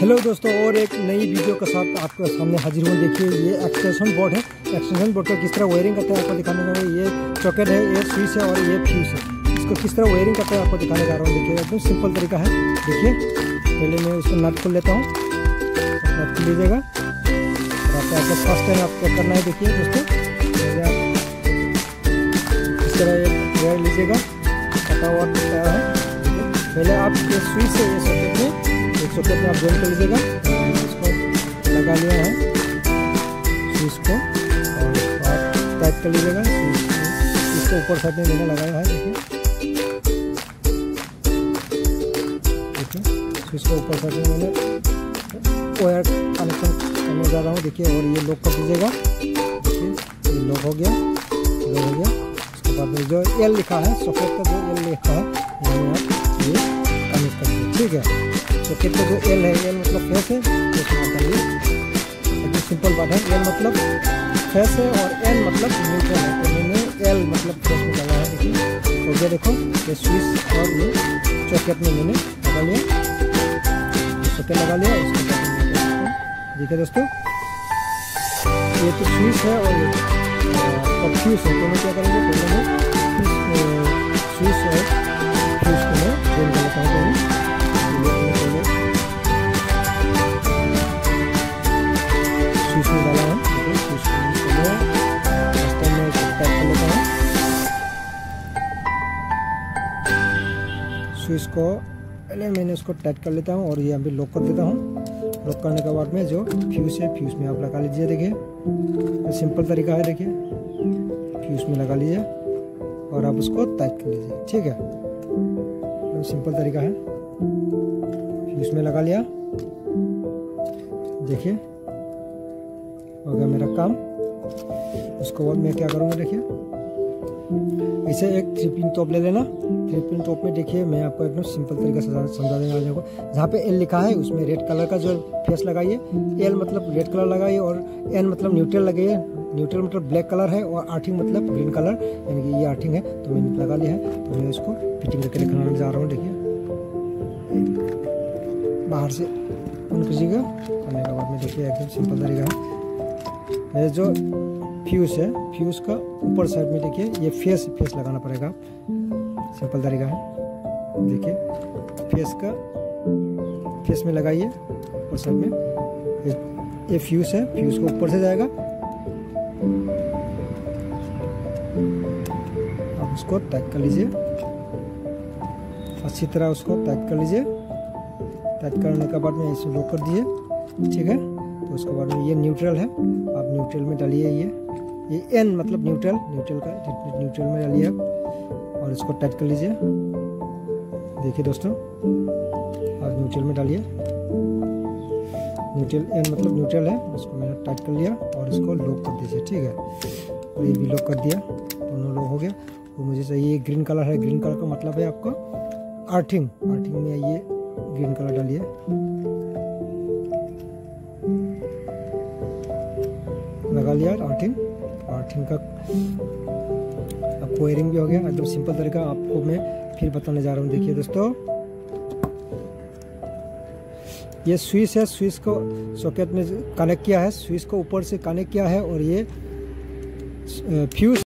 Hello दोस्तों, और एक नई वीडियो के साथ आपके सामने हाजिर हूँ। देखिए, ये एक्सटेंशन बोर्ड है। एक्सटेंशन बोर्ड का किस तरह वायरिंग करते हैं, आपको दिखाने का ये चॉकेट है, ये स्विच है और ये फ्यूज है। इसको किस तरह वायरिंग करते हैं, आपको दिखाने जा रहा हूँ। देखिए, एकदम सिंपल तरीका है। देखिए, पहले मैं उसको नट खोल लेता हूँ। नट खोल लीजिएगा। और आपको आपको फ़र्स्ट टाइम आपको करना है, देखिए दोस्तों। इस तरह एक वायर लीजिएगा। कटा हुआ है। पहले आप ये स्विच है ये सॉकेट में एक सौ में आप ज्वाइन कर लीजिएगा। इसको लगा लिया है। स्विच को। और टाइट कर लीजिएगा। इसको ऊपर साइड में मैंने लगाया है, देखिए। देखिए स्विच को ऊपर साइड में मैंने वायर कनेक्शन करने जा रहा हूँ। देखिए, और ये लॉक कर दीजिएगा। देखिए लॉक हो गया। लॉक हो गया। उसके बाद में जो एल लिखा है सॉकेट का जो एल लिखा है ठीक है। तो कितने जो एल है एल मतलब फेस है फेस मार डालिए एकदम सिंपल बात है एल मतलब फेस है और एल मतलब न्यूट्रल है। तो मैंने एल मतलब फेस में डाला है तो ये देखो, ये स्विच और ये चॉकेट में मैंने लगा लिया। सॉकेट लगा लिया देखिए दोस्तों। ये तो स्विच है और ये फ्यूज है तो मैं क्या करेंगे, पहले मैं स्विच और फ्यूज को मैं जोड़ लेता हूँ। स्विच को पहले मैंने उसको टाइट कर लेता हूँ और ये अभी लॉक कर देता हूँ। लॉक करने के बाद में जो फ्यूज है फ्यूज में आप लगा लीजिए, देखिए। सिंपल तरीका है, देखिए। फ्यूज में लगा लीजिए और आप उसको टाइट कर लीजिए, ठीक है? तो सिंपल तरीका है। फ्यूज में लगा लिया। देखिए। हो गया मेरा काम। उसके बाद मैं क्या करूँगा, देखिए। इसे एक थ्री पिन टॉप ले लेना। थ्री पिन टॉप में देखिए, मैं आपको एकदम सिंपल तरीके से समझा देने वाला हूँ। जहाँ पे एल लिखा है, उसमें रेड कलर का जो फेस लगाइए। एल मतलब रेड कलर लगाइए और एन मतलब न्यूट्रल लगाइए। न्यूट्रल मतलब ब्लैक कलर है और आर्थिंग मतलब ग्रीन कलर यानी कि ये आर्थिंग है तो मैंने लगा लिया है। तो मैं उसको फिटिंग करके दिखाने जा रहा हूँ, देखिए। बाहर से ऑन कीजिएगा। करने के बाद में देखिए, एकदम सिंपल तरीका है। मेरे जो फ्यूज है। फ्यूज का ऊपर साइड में देखिए ये फेस फेस लगाना पड़ेगा। सिंपल तरीका है। देखिए फेस का फेस में लगाइए ऊपर साइड में। ये, फ्यूज है। फ्यूज को ऊपर से जाएगा। आप उसको टाइट कर लीजिए। अच्छी तरह उसको टाइट कर लीजिए। टाइट करने के बाद में इसे लॉक कर दिए ठीक है? तो उसके बाद में ये न्यूट्रल है। आप न्यूट्रल में डालिए ये। ये एन मतलब न्यूट्रल न्यूट्रल का न्यूट्रल में डालिए आप। और इसको टाइट कर लीजिए। देखिए दोस्तों, आप न्यूट्रल में डालिए। न्यूट्रल एन मतलब न्यूट्रल है, उसको मैंने टाइट कर लिया और इसको लॉक कर दीजिए, ठीक है? और ये भी लॉक कर दिया, दोनों लॉक हो गया। वो मुझे चाहिए ग्रीन कलर है। ग्रीन कलर का मतलब है आपको आर्थिंग आर्थिंग में ये ग्रीन कलर डालिए। लगा लिया आर्थिंग आर्थिंग का अब वायरिंग भी हो गया। एकदम सिंपल तरीका आपको मैं फिर बताने जा रहा हूँ। देखिए दोस्तों। ये स्विच है। स्विच को सॉकेट में कनेक्ट किया है। स्विच को ऊपर से कनेक्ट किया है और ये फ्यूज